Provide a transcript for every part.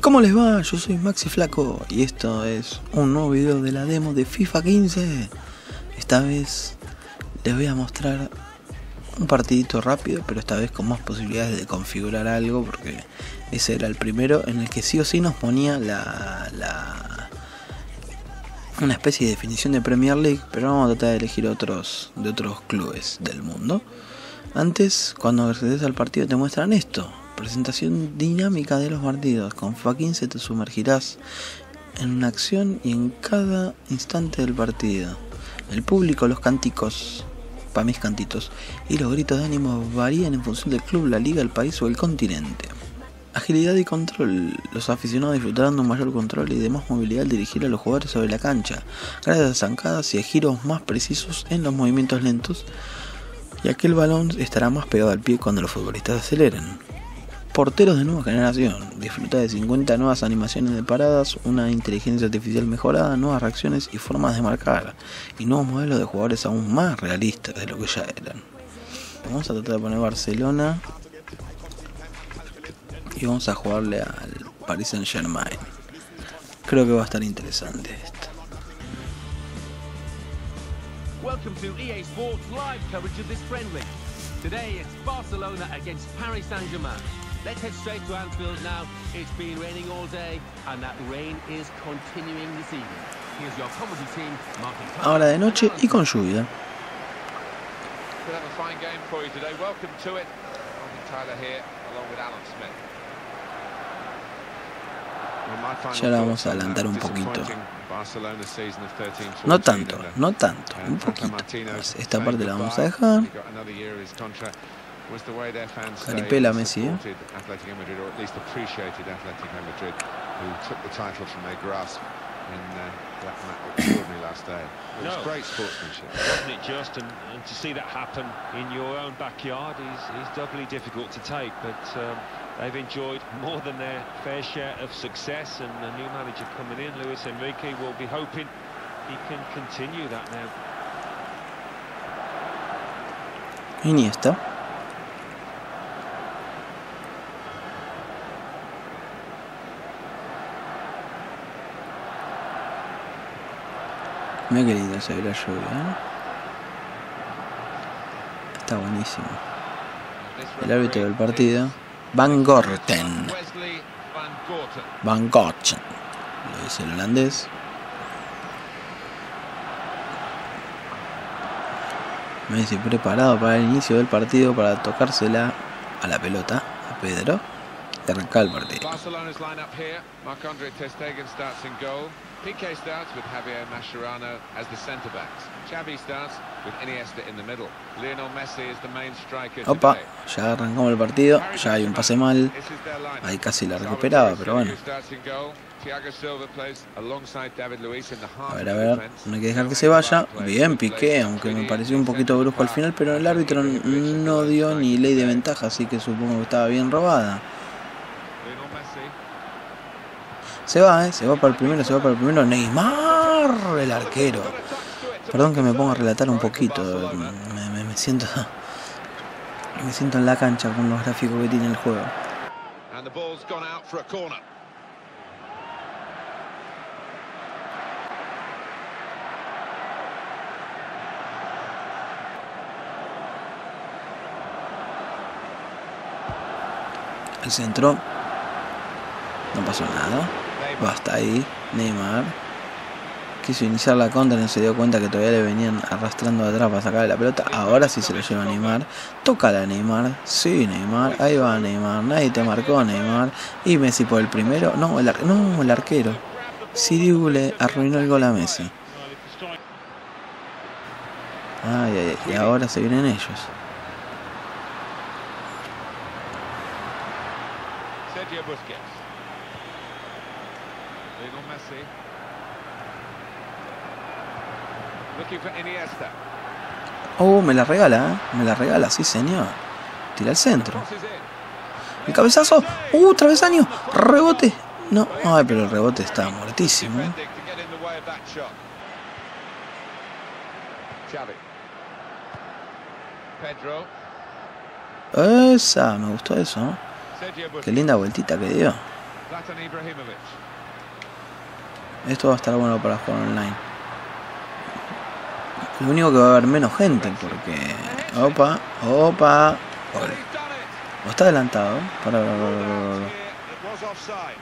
¿Cómo les va? Yo soy Maxi Flaco y esto es un nuevo video de la demo de FIFA 15. Esta vez les voy a mostrar un partidito rápido, pero esta vez con más posibilidades de configurar algo, porque ese era el primero en el que sí o sí nos ponía la, la una especie de definición de Premier League, pero vamos a tratar de elegir otros de otros clubes del mundo. Antes, cuando accedes al partido te muestran esto, presentación dinámica de los partidos. Con FIFA 15 te sumergirás en una acción y en cada instante del partido. El público, los cánticos, para mis cantitos, y los gritos de ánimo varían en función del club, la liga, el país o el continente. Agilidad y control. Los aficionados disfrutarán de un mayor control y de más movilidad al dirigir a los jugadores sobre la cancha, gracias a zancadas y a giros más precisos en los movimientos lentos, ya que el balón estará más pegado al pie cuando los futbolistas aceleren. Porteros de nueva generación. Disfruta de 50 nuevas animaciones de paradas, una inteligencia artificial mejorada, nuevas reacciones y formas de marcar, y nuevos modelos de jugadores aún más realistas de lo que ya eran. Vamos a tratar de poner Barcelona y vamos a jugarle al Paris Saint Germain. Creo que va a estar interesante esto. Welcome to EA Sports live coverage of this friendly. Today it's Barcelona against Paris Saint-Germain. Let's head straight to Anfield now. It's been raining all day and that rain is continuing this evening. Here's your comedy team, Martin Ahora de noche y con lluvia. Could have a fine game for you today. Welcome to it. Martin Tyler here, along with Alan Smith. Ya la vamos a adelantar un poquito. No tanto, no tanto, un poquito. Esta parte la vamos a dejar. Caripela Messi, ¿eh? in uh, that extraordinary last day. It was No. great sportsmanship. Wasn't it just? And, and to see that happen in your own backyard is, is doubly difficult to take. But um, they've enjoyed more than their fair share of success. And the new manager coming in, Luis Enrique, will be hoping he can continue that now. Iniesta. Mira qué lindo se ve la lluvia, ¿eh? Está buenísimo. El árbitro del partido, Van Gorten. Van Gorten. Lo dice el holandés. Messi preparado para el inicio del partido para tocársela a la pelota a Pedro y arrancar el partido. Starts. Piqué with Javier Mascherano as the centre backs. Xavi starts with Iniesta in the middle. Lionel Messi is the main striker Opa, ya arrancamos el partido, ya hay un pase mal. Ahí casi la recuperaba, pero bueno. A ver, a ver, no hay que dejar que se vaya. Bien, Piqué, aunque me pareció un poquito brusco al final, pero el árbitro no dio ni ley de ventaja, así que supongo que estaba bien robada. Lionel Messi. Se va, ¿eh? Se va para el primero, se va para el primero. Neymar, el arquero. Perdón que me ponga a relatar un poquito. Me, me- me siento. Me siento en la cancha con los gráficos que tiene el juego. El centro. No pasó nada. Basta ahí. Neymar. Quiso iniciar la contra y no se dio cuenta que todavía le venían arrastrando atrás para sacarle la pelota. Ahora sí se lo lleva Neymar. Tócala Neymar. Sí, Neymar. Ahí va Neymar. Nadie te marcó Neymar. Y Messi por el primero. No, el, ar- no, el arquero. Sirigu le arruinó el gol a Messi. Ay, ay, ay. Y ahora se vienen ellos. Sergio Busquets. Lionel Messi. Looking for Iniesta. Oh, me la regala, ¿eh? Me la regala, sí, señor. Tira al centro. El cabezazo. Uh, travesaño. Rebote. No, ay, pero el rebote está muertísimo. ¿eh? Esa, me gustó eso. Qué linda vueltita que dio. Esto va a estar bueno para jugar online. Lo único que va a haber menos gente porque... Opa, opa. Gol. O está adelantado. Para.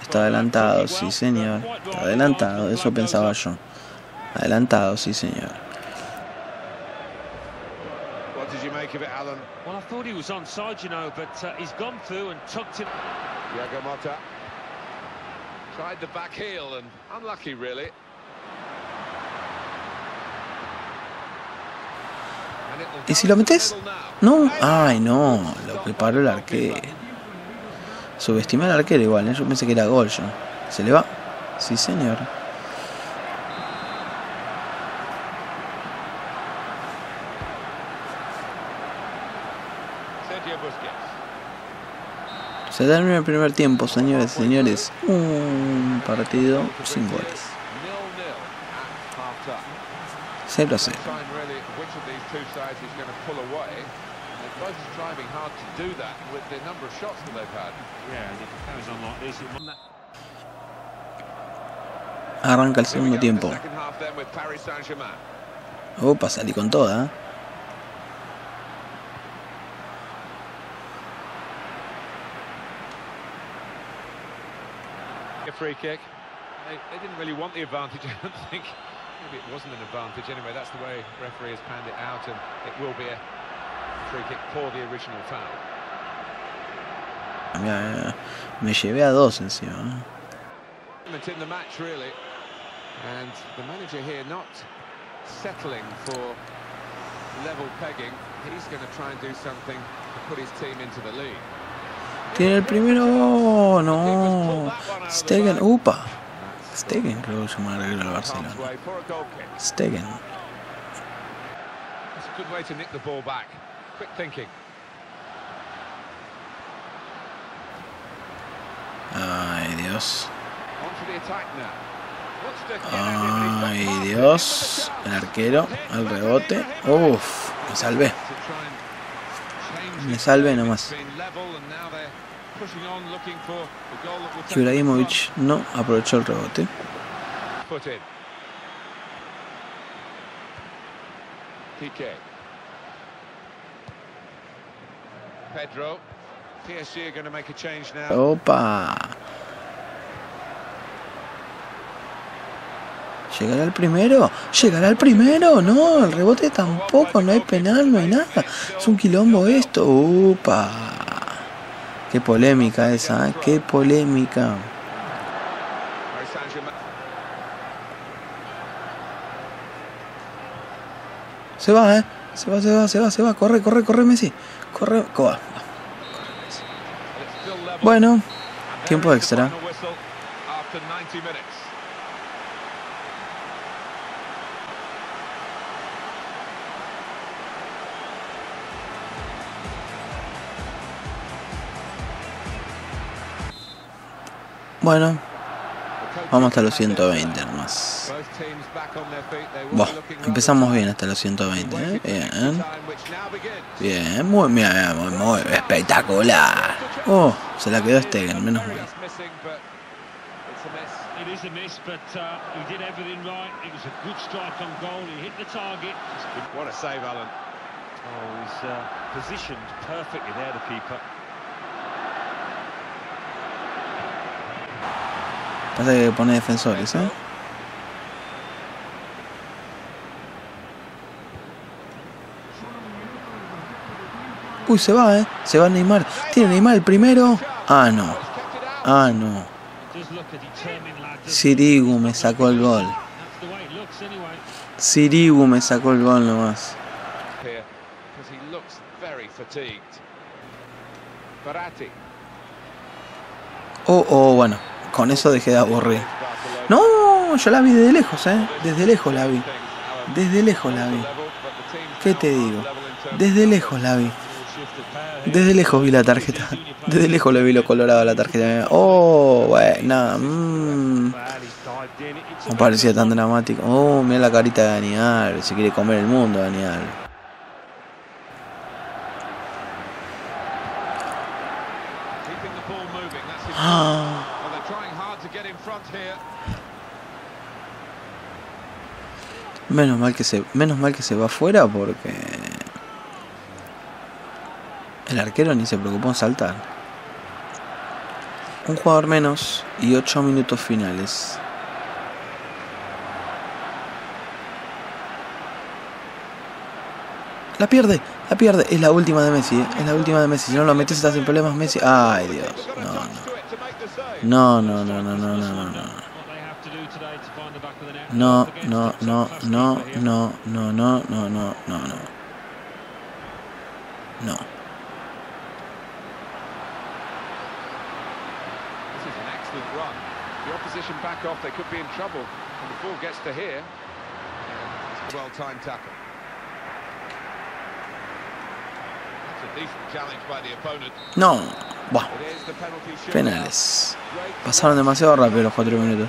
Está adelantado, sí señor. Está adelantado, eso pensaba yo. Adelantado, sí señor. Well, I thought he was onside, you know, but uh, he's gone through and tucked it. Tried the back heel and unlucky, really. And it will ¿Y si lo metes? No, ay no, lo que paró el arquero. Subestimé al arquero igual, ¿eh? yo pensé que era gol yo. ¿Se le va? Sí señor. Sergio Busquets. Se termina el primer tiempo, señores y señores. Un partido sin goles. Nil-nil at half-time. 0 a 0. Find really which of these two sides is free kick. They, they didn't really want the advantage, I don't think. Maybe it wasn't an advantage. Anyway, that's the way referee has panned it out, and it will be a free kick for the original foul. Mira, mira, Me llevé a dos encima. In the match, really. And the manager here not settling for level pegging. He's going to try and do something to put his team into the lead. Tiene el primero. Oh, no. Stegen. Upa. Stegen creo que el arquero del Barcelona. Stegen. Ay, Dios. Ay. Dios. El arquero. El rebote. Uf. Me salvé. Me salvé nomás. Ibrahimovic no aprovechó el rebote. Opa. ¿Llegará el primero? ¿Llegará el primero? No, el rebote tampoco, no hay penal, no hay nada. Es un quilombo esto. Upa. Qué polémica esa, ¿eh? qué polémica. Se va, ¿eh? Se va, se va, se va, se va. Corre, corre, corre, Messi. Corre, coba. Bueno, tiempo extra. Bueno, vamos hasta los 120 nomás. Buah, empezamos bien hasta los 120, ¿eh? Bien, muy bien, muy, muy espectacular. Oh, se la quedó Stegen, menos mal. Just missing, but it's a miss. It is a miss, but he did everything right. It was a good strike on goal. He hit the target. Just good- What a save, Alan. Oh, he's uh, positioned perfectly there, the keeper. Pasa que pone defensores, ¿eh? Uy, se va, ¿eh? Se va Neymar. ¿Tiene Neymar el primero? Ah, no. Ah, no. Sirigu me sacó el gol. Sirigu me sacó el gol nomás. Oh, oh, bueno. Con eso dejé de aburrir. No, yo la vi desde lejos, ¿eh? Desde lejos la vi. Desde lejos la vi. ¿Qué te digo? Desde lejos la vi. Desde lejos vi la tarjeta. Desde lejos le vi lo colorado a la tarjeta. Oh, bueno. mm. No parecía tan dramático. Oh, mira la carita de Daniel. Se quiere comer el mundo, Daniel. keeping the ball moving. That's his Ah, Well, they're trying hard to get in front here. Menos mal que se, menos mal que se va afuera porque el arquero ni se preocupó en saltar. Un jugador menos y 8 minutos finales. La pierde, la pierde. Es la última de Messi, ¿eh? es la última de Messi. Si no lo metes estás sin problemas Messi. Ay Dios. No, no. No, no, no, no, no, no, no. No, no, no, no, no, no, no, no, no, no, no. No. This is an excellent run. The opposition back off, they could be in trouble. And the ball gets to here. Well-timed tackle. That's a decent challenge by the opponent. No. Buah. Penales. Pasaron demasiado rápido los cuatro minutos.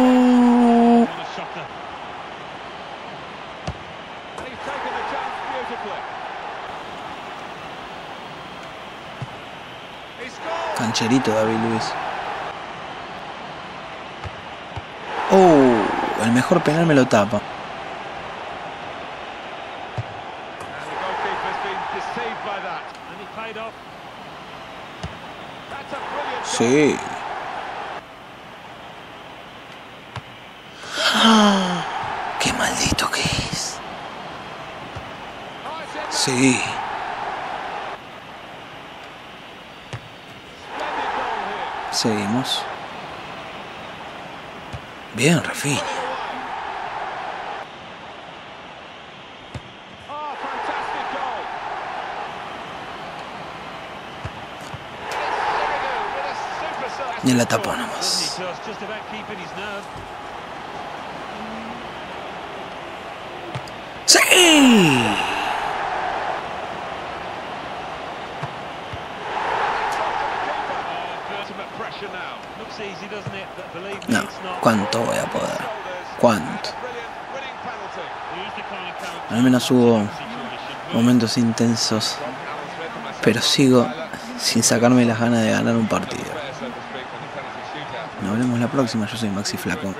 Cancherito David Luis. Oh. El mejor penal me lo tapa. Sí. Ah, Qué maldito que es. Sí. Seguimos. Bien, Rafinha. Oh, fantastic goal. It's Sirigu with a super save. Ni la tapó Doesn't nomás. he just, just about keeping his nerve. ¡Sí! Oh, Ultimate pressure now. good. Looks easy, doesn't it? But believe me, No. ¿cuánto voy a poder? ¿Cuánto? Al menos hubo momentos intensos, pero sigo sin sacarme las ganas de ganar un partido. Nos vemos la próxima, yo soy Maxi Flaco.